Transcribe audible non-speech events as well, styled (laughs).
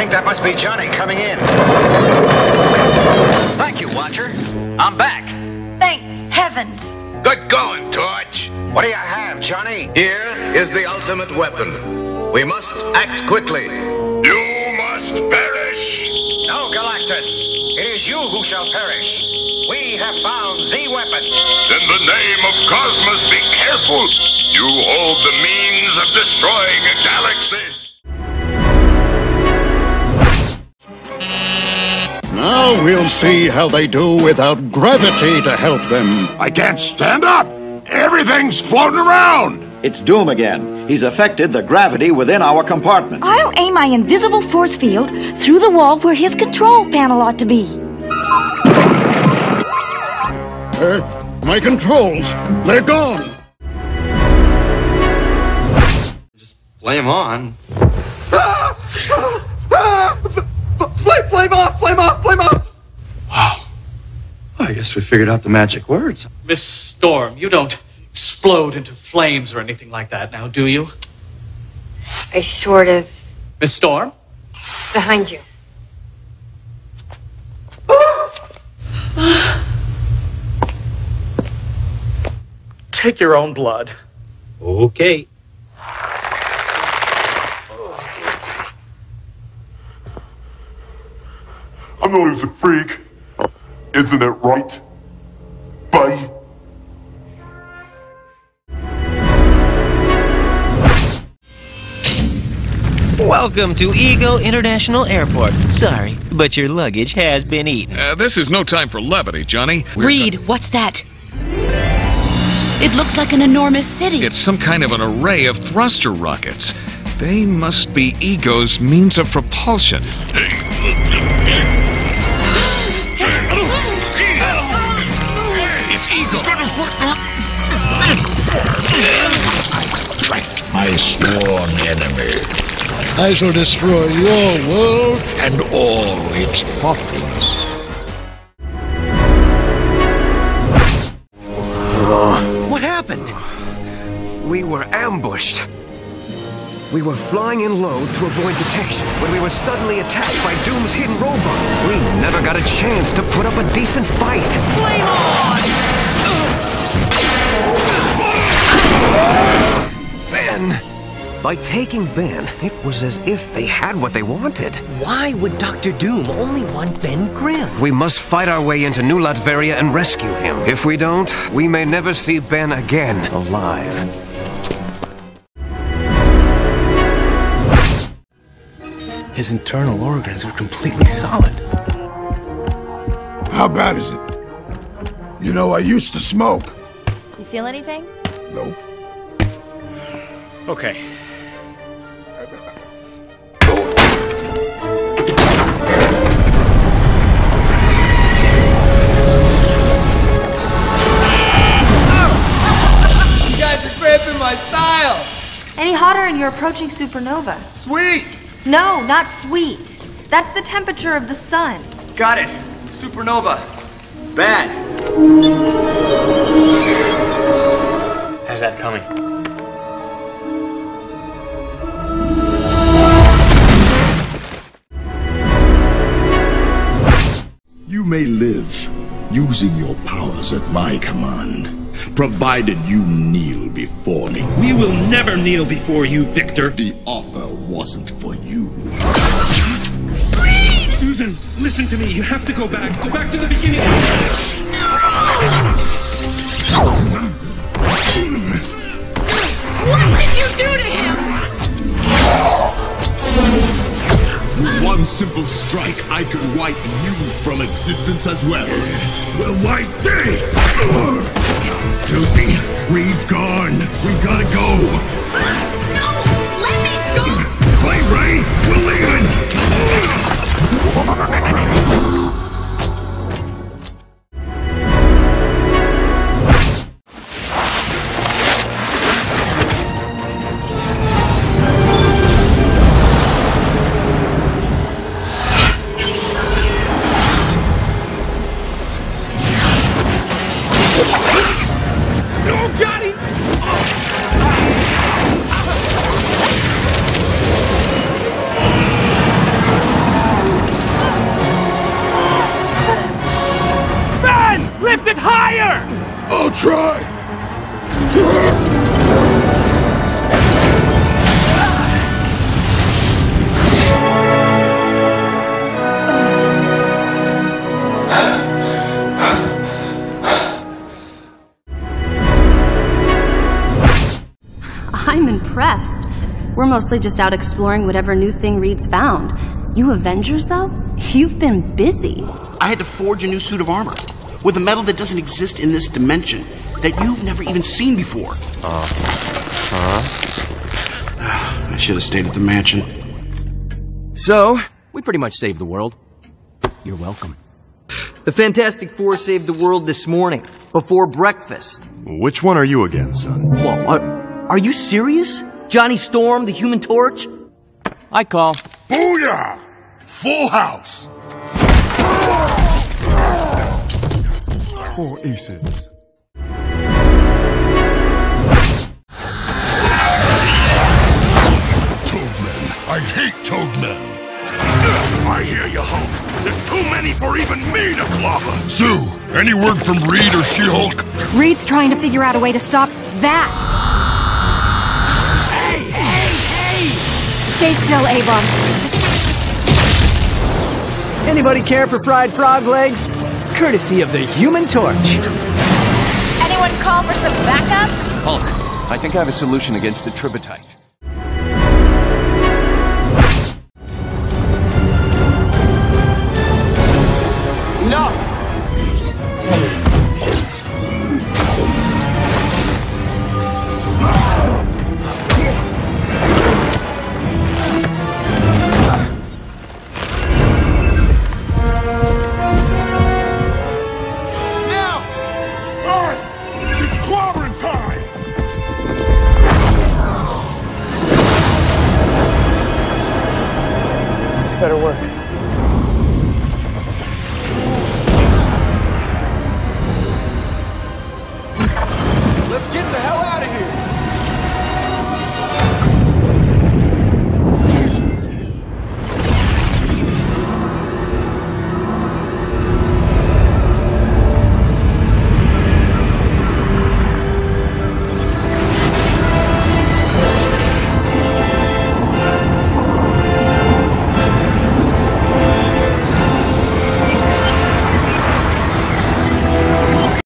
think that must be Johnny coming in. Thank you, Watcher. I'm back. Thank heavens. Good going, Torch. What do you have, Johnny? Here is the ultimate weapon. We must act quickly. You must perish. No, Galactus. It is you who shall perish. We have found the weapon. In the name of Cosmos, be careful. You hold the means of destroying a galaxy. Now we'll see how they do without gravity to help them. I can't stand up. Everything's floating around. It's Doom again. He's affected the gravity within our compartment. I'll aim my invisible force field through the wall where his control panel ought to be. Uh, my controls, they're gone. Just Flame on. (laughs) Flame, flame off, flame off, flame off! Wow. I guess we figured out the magic words. Miss Storm, you don't explode into flames or anything like that now, do you? I sort of. Miss Storm? Behind you. Take your own blood. Okay. I'm known as a freak. Isn't it right, Bye. Welcome to Ego International Airport. Sorry, but your luggage has been eaten. Uh, this is no time for levity, Johnny. We're Reed, what's that? It looks like an enormous city. It's some kind of an array of thruster rockets. They must be Ego's means of propulsion. Ego. Tracked my sworn enemy. I shall destroy your world and all its populace. What happened? We were ambushed. We were flying in low to avoid detection when we were suddenly attacked by Doom's hidden robots. We never got a chance to put up a decent fight. Flame on! By taking Ben, it was as if they had what they wanted. Why would Dr. Doom only want Ben Grimm? We must fight our way into New Latveria and rescue him. If we don't, we may never see Ben again alive. His internal organs are completely solid. How bad is it? You know, I used to smoke. You feel anything? Nope. Okay. Any hotter and you're approaching supernova. Sweet! No, not sweet. That's the temperature of the sun. Got it. Supernova. Bad. How's that coming? You may live using your powers at my command, provided you kneel before me. We will never kneel before you, Victor. The offer wasn't for you. Susan, listen to me. You have to go back. Go back to the beginning. What did you do to him? With one simple strike, I could wipe you from existence as well. Well, wipe this! Josie, Reed's gone. We gotta go. No! Let me go! Clay Ray, we're leaving! Higher! I'll try. I'm impressed. We're mostly just out exploring whatever new thing Reed's found. You Avengers, though? You've been busy. I had to forge a new suit of armor with a metal that doesn't exist in this dimension that you've never even seen before. Uh, huh? (sighs) I should have stayed at the mansion. So, we pretty much saved the world. You're welcome. The Fantastic Four saved the world this morning, before breakfast. Which one are you again, son? Whoa, are, are you serious? Johnny Storm, the Human Torch? I call. Booyah! Full house! Four aces. Toadmen. I hate Toadmen. I hear you, Hulk. There's too many for even me to clobber. Sue, any word from Reed or She-Hulk? Reed's trying to figure out a way to stop that. Hey, hey, hey! Stay still, Avon. Anybody care for fried frog legs? Courtesy of the Human Torch. Anyone call for some backup? Hulk, I think I have a solution against the Tribotite. Enough! Better work.